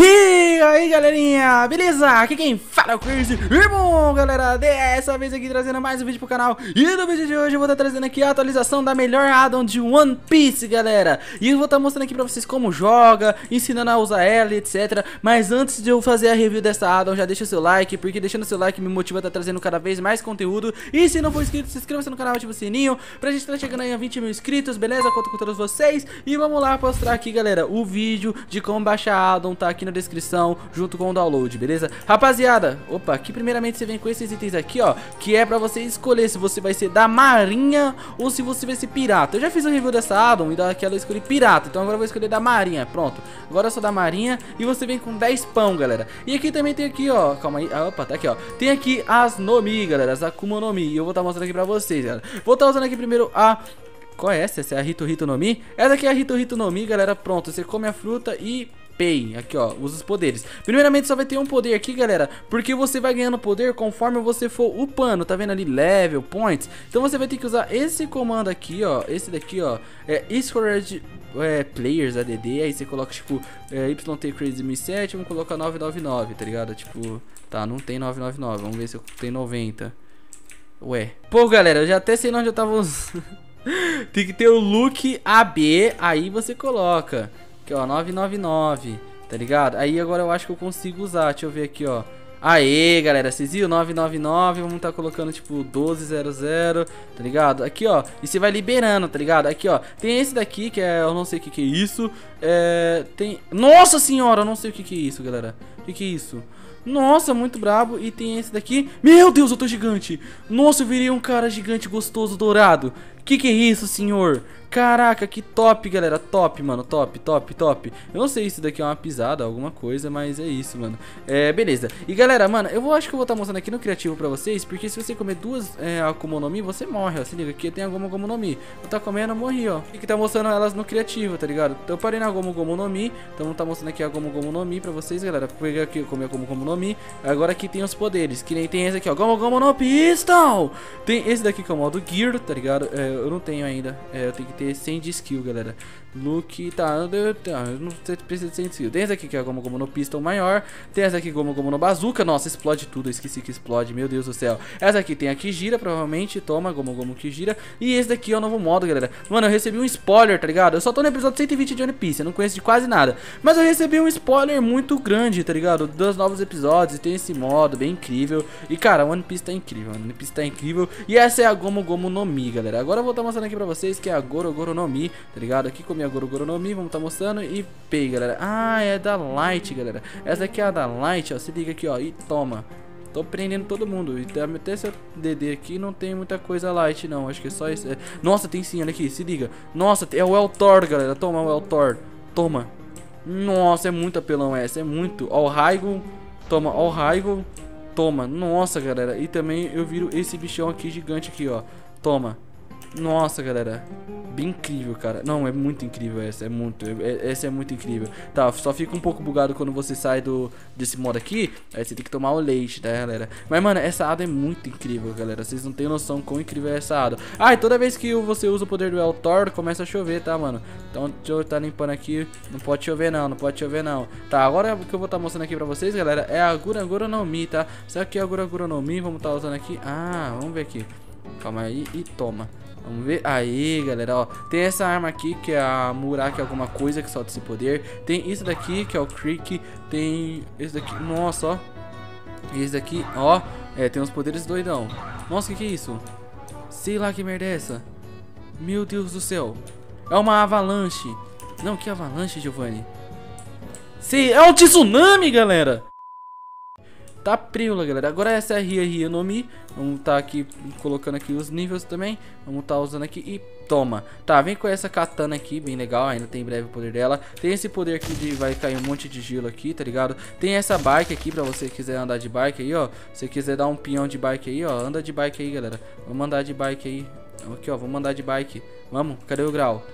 E aí galerinha, beleza? Aqui quem fala é o Crazy E bom galera, dessa vez aqui trazendo mais um vídeo pro canal. E no vídeo de hoje eu vou estar trazendo aqui a atualização da melhor addon de One Piece galera. E eu vou estar mostrando aqui pra vocês como joga, ensinando a usar ela etc Mas antes de eu fazer a review dessa addon já deixa o seu like Porque deixando o seu like me motiva a estar trazendo cada vez mais conteúdo. E se não for inscrito, se inscreva-se no canal, ativa o sininho Pra gente estar chegando aí a 20 mil inscritos, beleza? Conto com todos vocês. E vamos lá mostrar aqui galera o vídeo de como baixar a addon tá aqui na descrição junto com o download, beleza? Rapaziada, opa, aqui primeiramente você vem com esses itens aqui, ó Que é pra você escolher se você vai ser da marinha ou se você vai ser pirata Eu já fiz o review dessa addon e daquela eu escolhi pirata Então agora eu vou escolher da marinha, pronto Agora eu sou da marinha e você vem com 10 pão, galera E aqui também tem aqui, ó, calma aí, ah, opa, tá aqui, ó Tem aqui as Nomi, galera, as Akuma Nomi E eu vou estar tá mostrando aqui pra vocês, galera Vou estar tá usando aqui primeiro a qual é essa? Essa é a Rito Rito no Mi? Essa aqui é a Rito Rito no Mi, galera. Pronto, você come a fruta e Pay, aqui ó, usa os poderes. Primeiramente só vai ter um poder aqui, galera Porque você vai ganhando poder conforme você for upando Tá vendo ali, level, points. Então você vai ter que usar esse comando aqui, ó Esse daqui, ó, é Scored é, Players, ADD Aí você coloca, tipo, é, YT Crazy 1007 Vamos colocar 999, tá ligado? Tipo, tá, não tem 999 Vamos ver se eu tenho 90 Ué. Pô, galera, eu já até sei onde eu tava usando Tem que ter o look AB Aí você coloca Aqui, ó, 999, tá ligado? Aí agora eu acho que eu consigo usar, deixa eu ver aqui, ó. Aê, galera, vocês viram? 999, vamos estar tá colocando, tipo, 1200, tá ligado? Aqui, ó, e você vai liberando, tá ligado? Aqui, ó, tem esse daqui, que é, eu não sei o que que é isso É, tem... Nossa senhora, eu não sei o que que é isso, galera O que que é isso? Nossa, muito brabo. E tem esse daqui. Meu Deus, eu tô gigante. Nossa, eu virei um cara gigante gostoso dourado. Que que é isso, senhor? Caraca, que top, galera. Top, mano. Top, top, top. Eu não sei se daqui é uma pisada, alguma coisa, mas é isso, mano. É, beleza. E, galera, mano, eu vou, acho que eu vou estar tá mostrando aqui no criativo pra vocês, porque se você comer duas é, Mi, você morre, ó. Se liga, aqui tem a Gomu Gomu no Mi. Eu tá comendo, morri, ó. E que tá mostrando elas no criativo, tá ligado? Então, eu parei na Gomu Gomu no Mi. Então, tá mostrando aqui a Gomu Gomu no Mi pra vocês, galera. Pegar aqui, comer a Gomu Gomu no Mi. Agora aqui tem os poderes, que nem tem esse aqui, ó. Gomu Gomu no Pistol! Tem esse daqui que é o modo Gear, tá ligado? É, eu não tenho ainda. É, eu tenho que ter 100 de skill galera. Look, tá, eu, tá, eu não precisa de 100 skill. Tem essa aqui que é a Gomu Gomu no Pistol maior. Tem essa aqui Gomu Gomu no Bazooka. Nossa, explode tudo. Eu esqueci que explode, meu Deus do céu. Essa aqui tem a que gira, provavelmente. Toma, Gomu Gomu que gira. E esse daqui é o novo modo, galera. Mano, eu recebi um spoiler, tá ligado? Eu só tô no episódio 120 de One Piece. Eu não conheço de quase nada. Mas eu recebi um spoiler muito grande, tá ligado? Dos novos episódios. Tem esse modo bem incrível. E, cara, One Piece tá incrível. One Piece tá incrível. E essa é a Gomu Gomu no Mi, galera. Agora eu vou estar tá mostrando aqui pra vocês que é a Goro Goro no Mi, tá ligado? Aqui com a minha Goro Goro no Mi. Vamos tá mostrando. E pay, galera. Ah, é da Light, galera. Essa aqui é a da Light, ó. Se liga aqui, ó. E toma. Tô prendendo todo mundo. E até esse DD aqui não tem muita coisa light, não. Acho que é só isso. É... Nossa, tem sim, olha aqui, se liga. Nossa, é o El Thor, galera. Toma o El Thor. Toma. Nossa, é muito apelão essa. É muito. Ó, o Raigo. Toma, ó, o Raigo. Toma. Nossa, galera. E também eu viro esse bichão aqui gigante aqui, ó. Toma. Nossa, galera. Bem incrível, cara. Não, é muito incrível essa. É muito. É, essa é muito incrível. Tá, só fica um pouco bugado quando você sai do desse modo aqui. Aí você tem que tomar o leite, tá, galera? Mas, mano, essa ada é muito incrível, galera. Vocês não têm noção quão incrível é essa ada. Ah, e toda vez que você usa o poder do El Thor, começa a chover, tá, mano? Então, deixa eu estar tá limpando aqui. Não pode chover, não. Não pode chover, não. Tá, agora o que eu vou estar tá mostrando aqui pra vocês, galera, é a Gurangura no Mi, tá? Isso aqui é a Gurangura no Mi. Vamos estar tá usando aqui. Ah, vamos ver aqui. Calma aí e toma. Vamos ver. Aí, galera, ó. Tem essa arma aqui, que é a Murak alguma coisa que solta esse poder. Tem isso daqui, que é o Creek. Tem esse daqui. Nossa, ó. Esse daqui, ó. É, tem uns poderes doidão. Nossa, o que, que é isso? Sei lá que merda é essa. Meu Deus do céu. É uma avalanche. Não, que avalanche, Giovanni? Sei, é um tsunami, galera. Tá prila, galera. Agora essa é a Ria Ria no Mi. Vamos tá aqui colocando aqui os níveis também. Vamos tá usando aqui e toma. Tá, vem com essa katana aqui, bem legal. Ainda tem breve o poder dela. Tem esse poder aqui de vai cair um monte de gelo aqui, tá ligado? Tem essa bike aqui pra você quiser andar de bike aí, ó. Se quiser dar um pinhão de bike aí, ó. Anda de bike aí, galera. Vamos andar de bike aí. Aqui, ó. Vamos andar de bike. Vamos. Cadê o grau?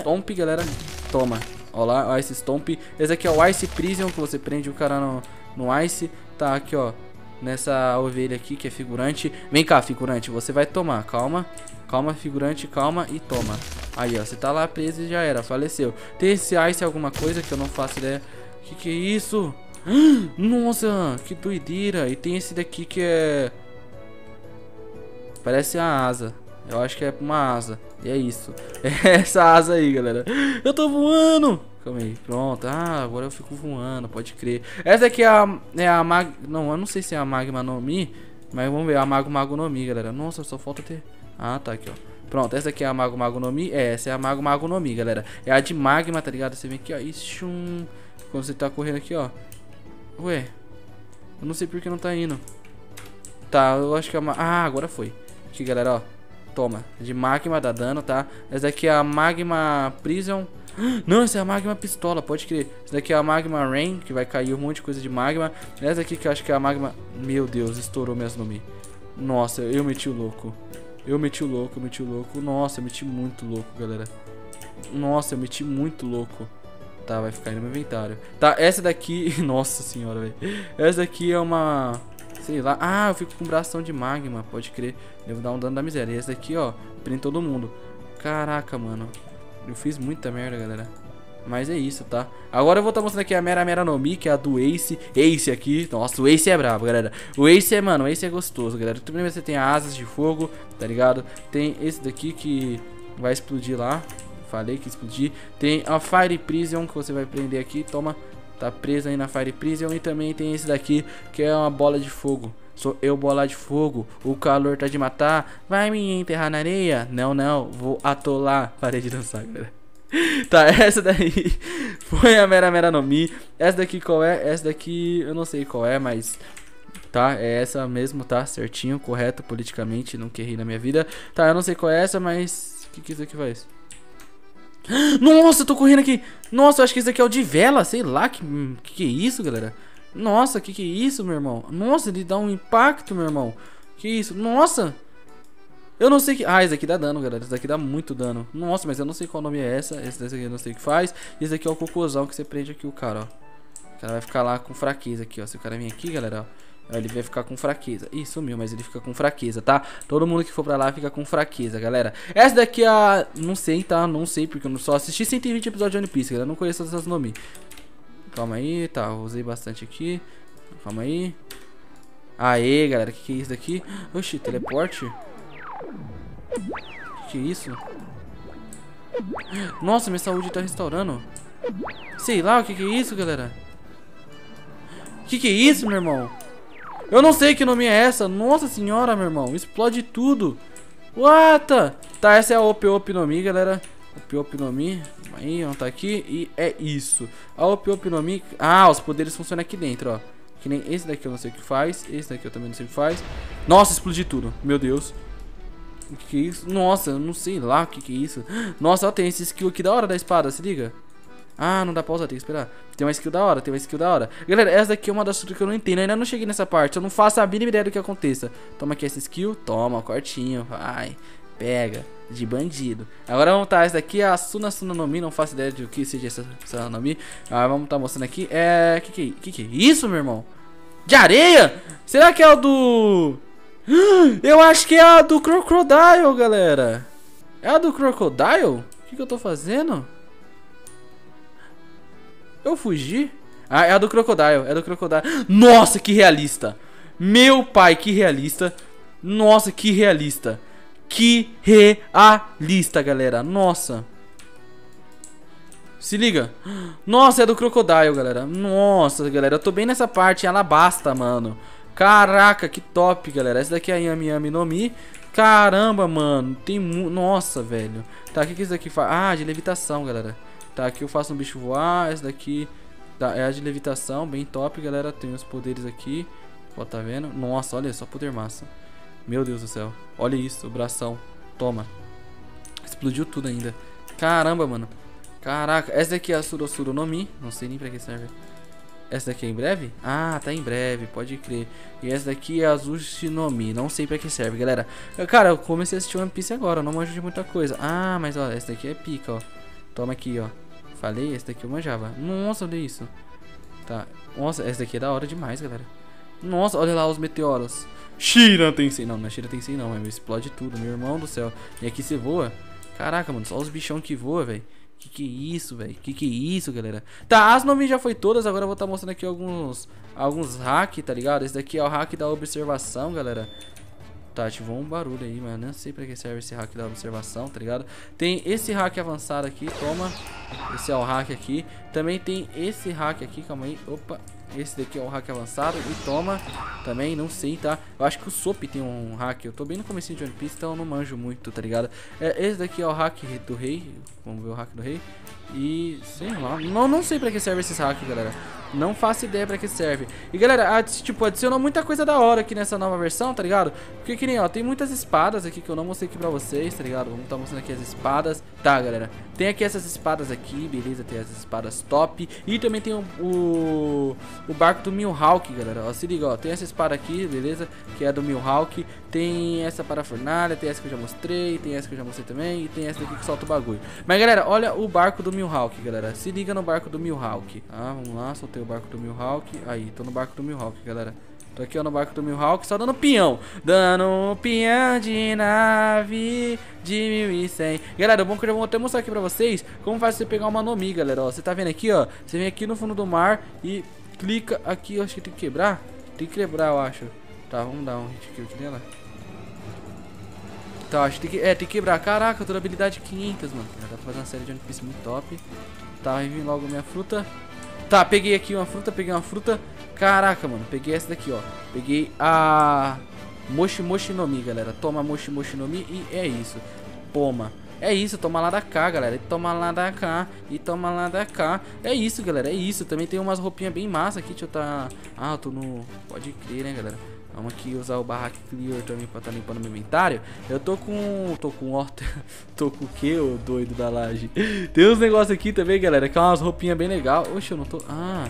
Stomp, galera. Toma. Ó lá, Ice Stomp. Esse aqui é o Ice Prison, que você prende o cara no no Ice. Tá aqui, ó. nessa ovelha aqui, que é figurante. Vem cá, figurante, você vai tomar, calma. Calma, figurante, calma e toma. Aí, ó, você tá lá preso e já era, faleceu. Tem esse ice alguma coisa que eu não faço ideia. Que que é isso? Nossa, que doideira. E tem esse daqui que é... Parece a asa. Eu acho que é uma asa. E é isso. É essa asa aí, galera. Eu tô voando. Calma aí. Pronto. Ah, agora eu fico voando. Pode crer. Essa aqui é a, é a mag... Não, eu não sei se é a Magma no Mi. Mas vamos ver. A Mago Mago no Mi, galera. Nossa, só falta ter... Ah, tá aqui, ó. Pronto, essa aqui é a Mago Mago no Mi. É, essa é a Mago Mago no Mi, galera. É a de Magma, tá ligado? Você vem aqui, ó. Chum. Quando você tá correndo aqui, ó. Ué. Eu não sei por que não tá indo. Tá, eu acho que é uma... Ah, agora foi. Aqui, galera, ó. Toma. De magma dá dano, tá? Essa daqui é a Magma Prison. Não, essa é a Magma Pistola, pode crer. Essa daqui é a Magma Rain, que vai cair um monte de coisa de magma. Essa aqui que eu acho que é a Magma... Meu Deus, estourou minhas nome. Nossa, eu meti o louco. Eu meti o louco, eu meti o louco. Nossa, eu meti muito louco, galera. Nossa, eu meti muito louco. Tá, vai ficar aí no meu inventário. Tá, essa daqui... Nossa senhora, velho. Essa daqui é uma... Sei lá. Ah, eu fico com bração de magma, pode crer. Devo dar um dano da miséria. E essa daqui, ó, prende todo mundo. Caraca, mano. Eu fiz muita merda, galera. Mas é isso, tá? Agora eu vou estar tá mostrando aqui a Mera Mera no Mi, que é a do Ace. Ace aqui. Nossa, o Ace é brabo, galera. O Ace é, mano, o Ace é gostoso, galera. Primeiro você tem asas de fogo, tá ligado? Tem esse daqui que vai explodir lá. Falei que explodir. Tem a Fire Prison, que você vai prender aqui. Toma. Tá preso aí na Fire Prison. E também tem esse daqui, que é uma bola de fogo. Sou eu bola de fogo, o calor tá de matar. Vai me enterrar na areia? Não, não, vou atolar. Parei de dançar, galera. Tá, essa daí foi a Mera Mera no Mi. Essa daqui qual é? Essa daqui eu não sei qual é, mas tá? É essa mesmo, tá? Certinho, correto politicamente, não errei na minha vida. Tá, eu não sei qual é essa, mas o que que isso aqui faz? Nossa, eu tô correndo aqui. Nossa, eu acho que isso aqui é o de vela, sei lá, que que, que é isso, galera? Nossa, que que é isso, meu irmão? Nossa, ele dá um impacto, meu irmão. Que isso? Nossa! Eu não sei que... Ah, esse aqui dá dano, galera. Esse daqui dá muito dano. Nossa, mas eu não sei qual nome é essa. Esse daqui eu não sei o que faz. Esse aqui é o cocôzão que você prende aqui o cara, ó. O cara vai ficar lá com fraqueza aqui, ó. Se o cara vir aqui, galera, ó. Ele vai ficar com fraqueza. Ih, sumiu, mas ele fica com fraqueza, tá? Todo mundo que for pra lá fica com fraqueza, galera. Essa daqui é a... Não sei, tá? Não sei, porque eu só assisti 120 episódios de One Piece, galera. Não conheço essas nomes. Calma aí, tá. Usei bastante aqui. Calma aí. Aê, galera. Que, que é isso daqui? Oxi, teleporte. Que que é isso? Nossa, minha saúde tá restaurando. Sei lá, o que que é isso, galera? Que que é isso, meu irmão? Eu não sei que nome é essa. Nossa senhora, meu irmão. Explode tudo. What? Tá, essa é a OP OP no Mi, galera. OP OP no Mi. Aí, não tá aqui. E é isso. A OP OP no Mi. Ah, os poderes funcionam aqui dentro, ó. Que nem esse daqui eu não sei o que faz. Esse daqui eu também não sei o que faz. Nossa, explodi tudo. Meu Deus. O que, que é isso? Nossa, eu não sei lá o que, que é isso. Nossa, ó, tem esse skill aqui da hora da espada, se liga. Ah, não dá pra usar, tem que esperar. Tem uma skill da hora, tem uma skill da hora. Galera, essa daqui é uma das coisas que eu não entendo. Eu ainda não cheguei nessa parte. Eu não faço a mínima ideia do que aconteça. Toma aqui essa skill. Toma, cortinho. Vai. Pega. De bandido. Agora vamos tá. Essa daqui é a Suna Suna no Mi. Não faço ideia de o que seja essa, essa no Mi. Ah, vamos tá mostrando aqui. É. Que que, é, que que é isso, meu irmão? De areia? Será que é o do. Eu acho que é a do Crocodile, galera. É a do Crocodile? O que, que eu tô fazendo? Eu fugi? Ah, é a do Crocodile, é do Crocodile. Nossa, que realista. Meu pai, que realista. Nossa, que realista. Que realista, galera. Nossa. Se liga. Nossa, é do Crocodile, galera. Nossa, galera. Eu tô bem nessa parte. Ela basta, mano. Caraca, que top, galera. Essa daqui é a Yami Yami no Mi. Caramba, mano. Tem mu... Nossa, velho. Tá, o que, que isso daqui faz? Ah, de levitação, galera. Tá, aqui eu faço um bicho voar. Essa daqui tá, é a de levitação. Bem top, galera. Tem os poderes aqui. Ó, tá vendo? Nossa, olha só poder massa. Meu Deus do céu. Olha isso, bração. Toma. Explodiu tudo ainda. Caramba, mano. Caraca. Essa daqui é a Surosuro no Mi. Não sei nem pra que serve. Essa daqui é em breve? Ah, tá em breve, pode crer. E essa daqui é Azul Shinomi. Não sei pra que serve, galera. Cara, eu comecei a assistir One Piece agora, não manjo de muita coisa. Ah, mas ó, essa daqui é pica, ó. Toma aqui, ó. Falei, essa daqui eu manjava. Nossa, olha isso. Tá. Nossa, essa daqui é da hora demais, galera. Nossa, olha lá os meteoros. Shira Tensei. Não, não é Shira Tensei não, mas explode tudo, meu irmão do céu. E aqui você voa. Caraca, mano, só os bichão que voa, velho. Que que é isso, velho? Que que é isso, galera? Tá, as nomes já foi todas, agora eu vou estar tá mostrando aqui alguns alguns hack, tá ligado? Esse daqui é o hack da observação, galera. Tá, ativou um barulho aí, mas não sei pra que serve esse hack da observação, tá ligado? Tem esse hack avançado aqui, toma. Esse é o hack aqui. Também tem esse hack aqui, calma aí. Opa, esse daqui é o hack avançado e toma. Também, não sei, tá? Eu acho que o Sop tem um hack. Eu tô bem no começo de One Piece, então eu não manjo muito, tá ligado? É, esse daqui é o hack do rei. Vamos ver o hack do rei. E sei lá, não, não sei pra que serve esses hacks, galera. Não faço ideia pra que serve. E galera, tipo, adicionou muita coisa da hora aqui nessa nova versão, tá ligado? Porque que nem, ó, tem muitas espadas aqui que eu não mostrei aqui pra vocês, tá ligado? Vamos tá mostrando aqui as espadas. Tá, galera, tem aqui essas espadas aqui, beleza? Tem essas espadas top. E também tem o, o, o barco do Mihawk, galera. Ó, se liga, ó, tem essa espada aqui, beleza? Que é do Mihawk. Tem essa parafornalha, tem essa que eu já mostrei, tem essa que eu já mostrei também. E tem essa daqui que solta o bagulho. Mas galera, olha o barco do Mihawk, galera. Se liga no barco do Mihawk. Ah, vamos lá, soltei o barco do Mihawk. Aí, tô no barco do Mihawk, galera. Tô aqui ó, no barco do Mihawk, só dando pinhão. Dando pinhão de nave de 1100. Galera, bom é que eu já vou até mostrar aqui pra vocês como faz você pegar uma Nomi, galera. Ó, você tá vendo aqui, ó. Você vem aqui no fundo do mar e clica aqui. Eu acho que tem que quebrar. Tem que quebrar, eu acho. Tá, vamos dar um hit kill aqui nela. Tá, acho que tem que, é, tem que quebrar. Caraca, na habilidade 500, mano. Já dá pra fazer uma série de One Piece muito top. Tá, vem logo minha fruta. Tá, peguei aqui uma fruta, peguei uma fruta. Caraca, mano, peguei essa daqui, ó. Peguei a Moshi Moshi no Mi, galera. Toma Moshi Moshi no Mi e é isso. Poma. É isso, toma lá da cá, galera. E toma lá da cá. E toma lá da cá. É isso, galera. É isso. Também tem umas roupinhas bem massa aqui. Deixa eu tá. Ah, eu tô no. Pode crer, né, galera? Vamos aqui usar o barraque clear também pra estar tá limpando meu inventário. Eu tô com. tô com ó. tô com o que, ô doido da laje? Tem uns negócios aqui também, galera, que é umas roupinhas bem legal. Oxe, eu não tô. Ah.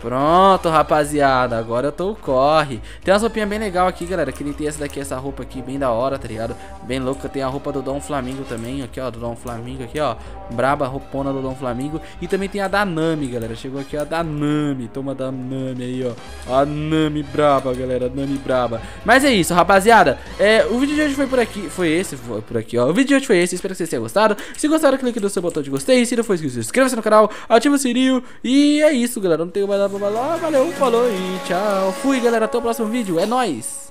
Pronto, rapaziada, agora eu tô corre. Tem umas roupinhas bem legal aqui, galera Que ele tem essa daqui, essa roupa aqui, bem da hora, tá ligado? Bem louca, tem a roupa do Dom Flamingo também Aqui, ó, do Dom Flamingo aqui, ó. Braba, roupona do Dom Flamingo. E também tem a da Nami, galera Chegou aqui a da Nami, toma da Nami aí, ó. A Nami braba, galera, Nami braba. Mas é isso, rapaziada é, O vídeo de hoje foi por aqui, foi esse, foi por aqui, ó. O vídeo de hoje foi esse, espero que vocês tenham gostado. Se gostaram, clique no seu botão de gostei Se não for inscrito, inscreva-se no canal Ativa o sininho E é isso, galera, não tenho mais nada pra falar Valeu, falou e tchau. Fui, galera, até o próximo vídeo, é nóis